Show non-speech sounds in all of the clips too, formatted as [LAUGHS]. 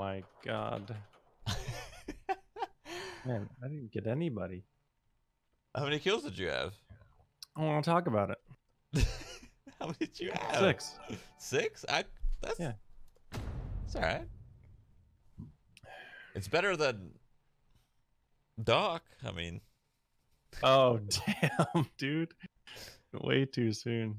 my god. [LAUGHS] Man, I didn't get anybody. How many kills did you have? I don't want to talk about it. [LAUGHS] How many did you have? Six. Six? I. That's. Yeah. It's all right. It's better than Doc. I mean, Oh [LAUGHS] damn, dude. Way too soon.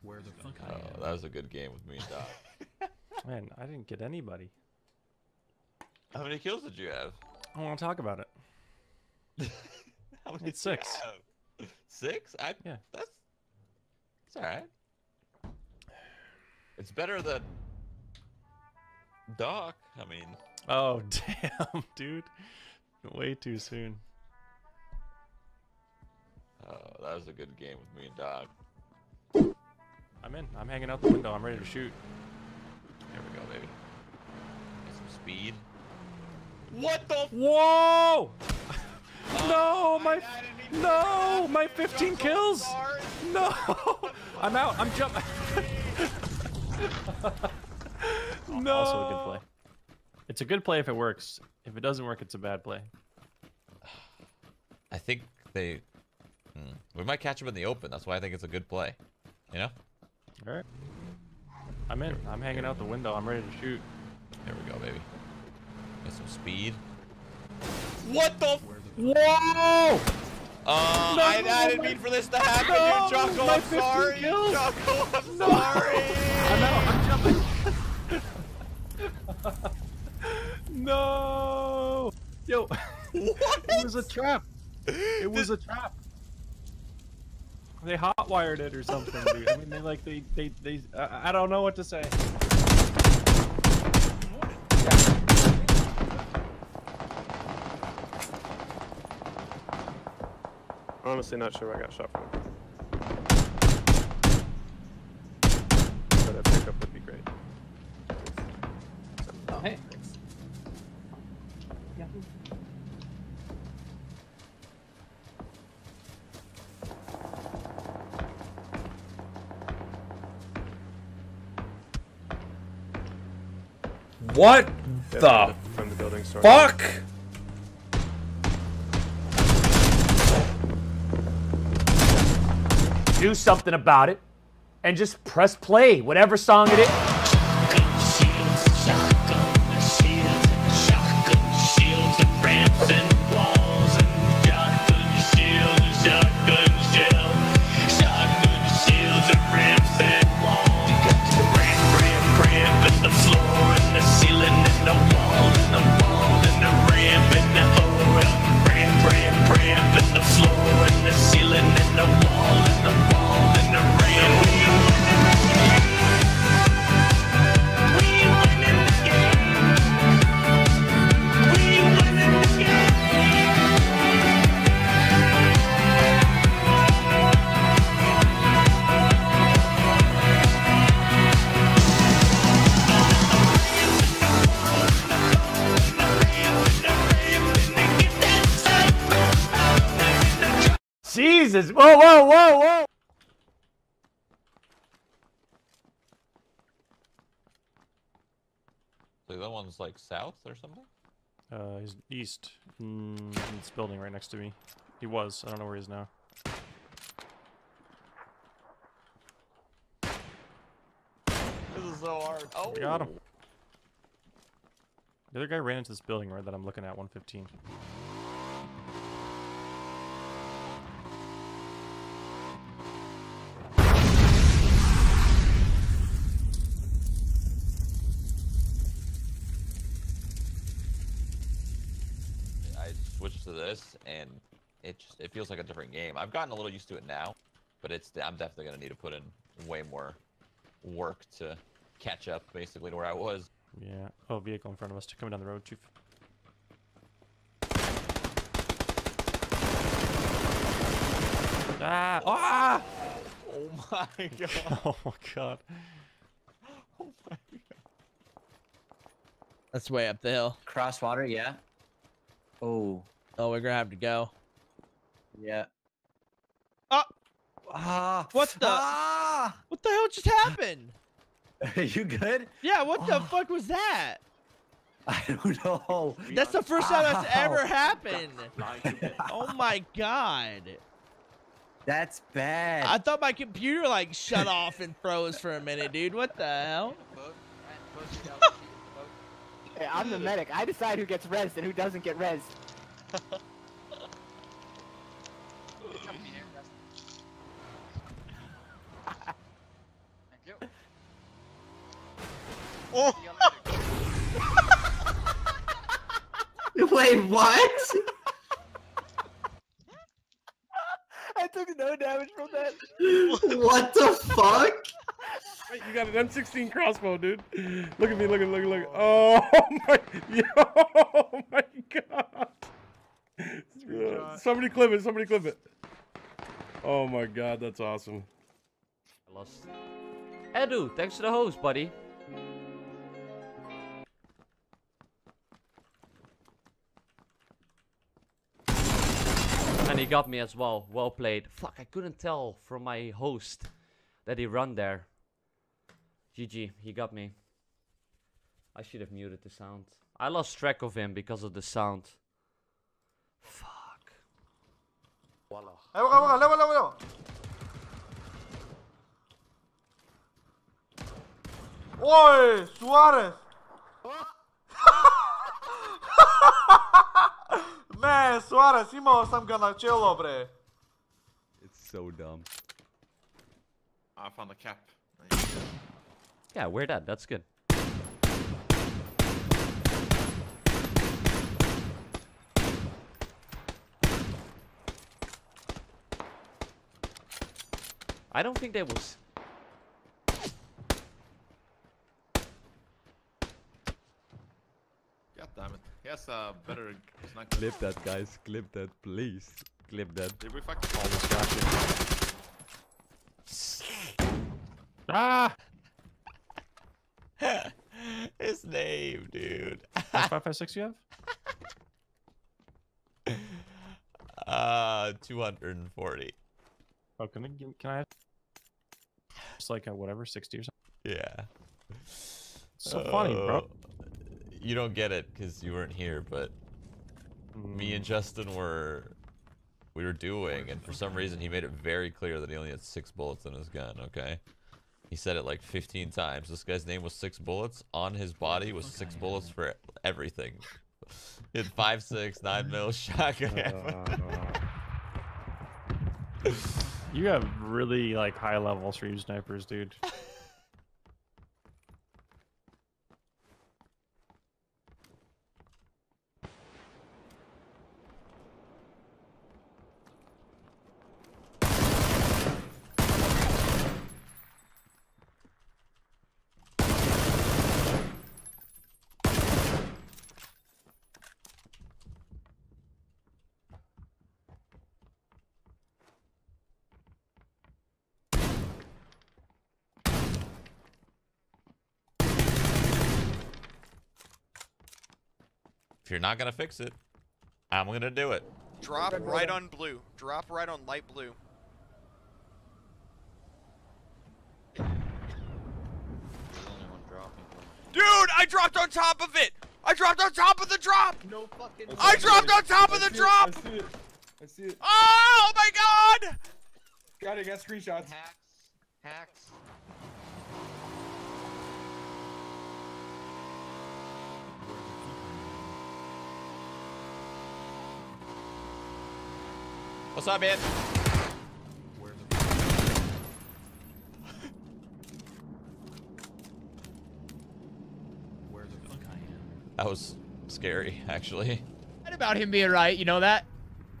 Where the fuck I oh, am. that was a good game with me and Doc. Man, I didn't get anybody. How many kills did you have? I don't want to talk about it. [LAUGHS] How many It's six. Six? I. Yeah. That's. It's all right. It's better than Doc. I mean, Oh [LAUGHS] damn, dude. Way too soon. oh, that was a good game with me and Doc. I'm in. I'm hanging out the window. I'm ready to shoot. There we go, baby. Get some speed. What the? Whoa! [LAUGHS] no, my no, my 15 kills. No, [LAUGHS] I'm out. I'm jumping. [LAUGHS] no. Also a good play. It's a good play if it works. If it doesn't work, it's a bad play. I think they. Hmm. We might catch them in the open. That's why I think it's a good play. You know? All right. I'm in. I'm hanging out the window. I'm ready to shoot. There we go, baby. Get some speed. What the? Whoa! Uh, No, I, I didn't mean for this to happen, No, dude. Choco, I'm sorry. kills. Choco, I'm No. sorry. I'm out. I'm jumping. [LAUGHS] no. Yo, [LAUGHS] What? it was a trap. It was a trap. They hotwired it or something, dude. I mean, they like they they they. I, I don't know what to say. Honestly, not sure where I got shot from. But a pickup would be great. Oh, hey. What Yeah, the from the, from the building fuck? Do something about it and just press play, whatever song it is. Jesus! Whoa, whoa, whoa, whoa! So that one's like south or something? Uh, he's east mm, in this building right next to me. He was. I don't know where he is now. This is so hard. Oh, We got him. The other guy ran into this building right that I'm looking at, 115. This, and it just it feels like a different game. I've gotten a little used to it now, but it's I'm definitely gonna need to put in way more work to catch up, basically, to where I was. Yeah. Oh, vehicle in front of us. To coming down the road, Chief. Ah! Ah! Oh my [LAUGHS] god! [LAUGHS] Oh my god. Oh my god! That's way up the hill. Crosswater, yeah. Oh, Oh, we're gonna have to go. yeah. Ah! Ah, What the- Ah! What the hell just happened? [LAUGHS] Are you good? Yeah, what the Oh. fuck was that? [LAUGHS] I don't know. That's the first time that's ever happened. [LAUGHS] Oh my god. That's bad. I thought my computer like shut off and froze for a minute, dude. What the hell? Hey, I'm the medic. I decide who gets rezzed and who doesn't get rezzed. [LAUGHS] Wait, what? I took no damage from that. what the fuck? Wait, you got an M16 crossbow, dude. Look at me, look at, look at, look at. Oh [LAUGHS] my, yo, [LAUGHS] oh my god. Somebody clip it, somebody clip it. Oh my god, that's awesome. I lost. Edu, thanks for the host, buddy. And he got me as well. Well played. Fuck, I couldn't tell from my host that he run there. GG, he got me. I should have muted the sound. I lost track of him because of the sound. Fuck. Ahí boca, boca, levo, levo, levo. Oi, Suarez. [LAUGHS] Man, Suarez, imao sam ga na čelo, bre. It's so dumb. I found the cap. Yeah, wear that. That's good. I don't think they will. s- God damn it. He has a better sniper. Clip that, guys. Clip that, please. Clip that. Did we fucking Almost got you. Ah! [LAUGHS] His name, dude. Five five six. You have? [LAUGHS] Uh, 240. Oh, can I? Can I? Have... Like a whatever, sixty or something. Yeah. So funny, bro. Oh, You don't get it because you weren't here, but me Mm. and Justin were we were doing, and for some reason he made it very clear that he only had six bullets in his gun. Okay, he said it like 15 times. This guy's name was Six Bullets. On his body was six bullets for everything. [LAUGHS] He had five, six, nine mil [LAUGHS] shotgun. ammo. [LAUGHS] You have really like high levels for you snipers, dude. [LAUGHS] if you're not gonna fix it, I'm gonna do it. Drop right on blue. Drop right on light blue. Dude, I dropped on top of it! I dropped on top of the drop! No fucking. I dropped on top of the drop! I see it. I see it. Oh my god! Got it. Got screenshots. Hacks. What's up, man? Where the fuck I am? That was scary, actually. Right about him being right, you know that?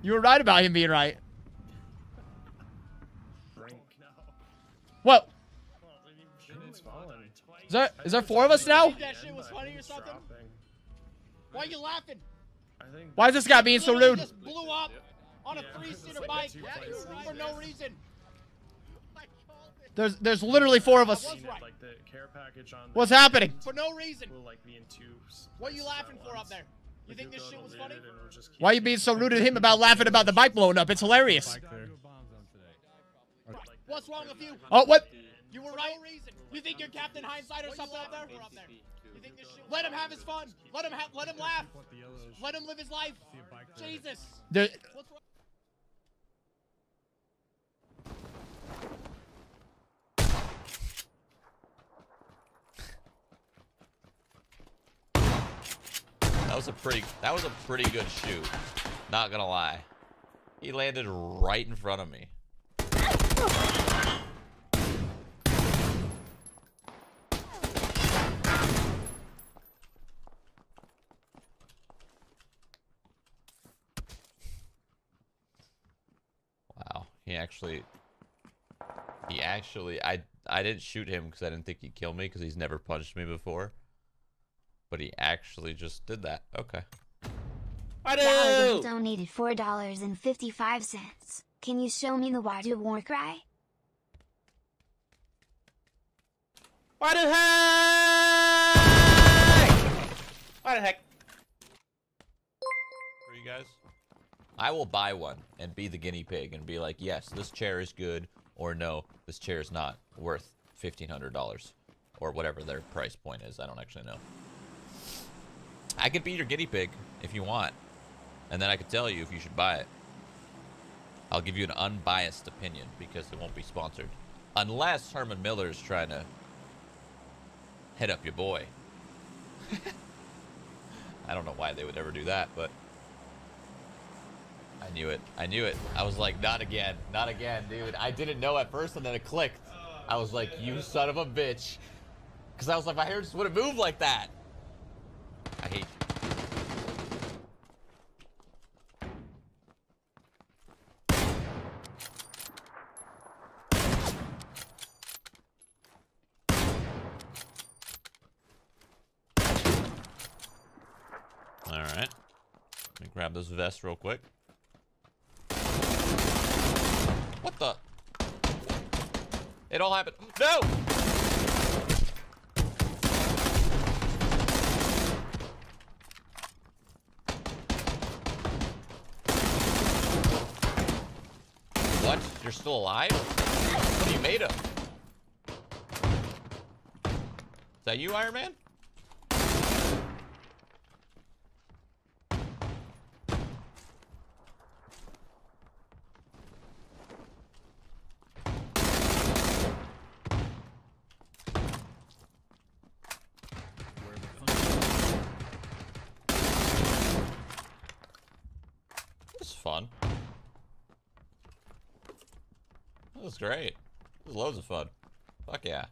You were right about him being right. What? Is there, is there four of us now? That shit was funny or something? Why are you laughing? Why is this guy being so Literally rude? Just blew on a three-seater [LAUGHS] bike for no reason. There's there's literally four of us. Like the care package on. What's happening? For no reason. Will like be in two. What are you uh, laughing for up there? You think this shit was funny? Why are you being so rude to him about laughing about the bike blowing up? It's hilarious. What's wrong with you? Oh, what? You were right. You think you're Captain Hindsight or something up there? You think this shit- Let him have his fun. Let him have. Let him laugh. Let him live his life. Jesus. There, That was a pretty that was a pretty good shoot. Not gonna lie. He landed right in front of me. Wow. He actually he actually I I didn't shoot him because I didn't think he'd kill me because he's never punched me before. But he actually just did that. Okay. I do. Gallagher donated four dollars and fifty-five cents. Can you show me the Wadu war cry? Why the heck? Why the heck? For you guys? I will buy one and be the guinea pig and be like, yes, this chair is good, or no, this chair is not worth $1,500. Or whatever their price point is. I don't actually know. I could be your guinea pig if you want. And then I could tell you if you should buy it. I'll give you an unbiased opinion because it won't be sponsored. Unless Herman Miller is trying to hit up your boy. [LAUGHS] I don't know why they would ever do that, but I knew it. I knew it. I was like, not again. Not again, dude. I didn't know at first, and then it clicked. I was like, you son of a bitch. Because I was like, my hair just wouldn't move like that. I hate you. Alright. Let me grab this vest real quick. What the? It all happened. No! What? You're still alive? What are you made of? Is that you, Iron Man? Is fun. This was great. This is loads of fun. Fuck yeah.